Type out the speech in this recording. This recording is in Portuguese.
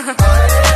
Música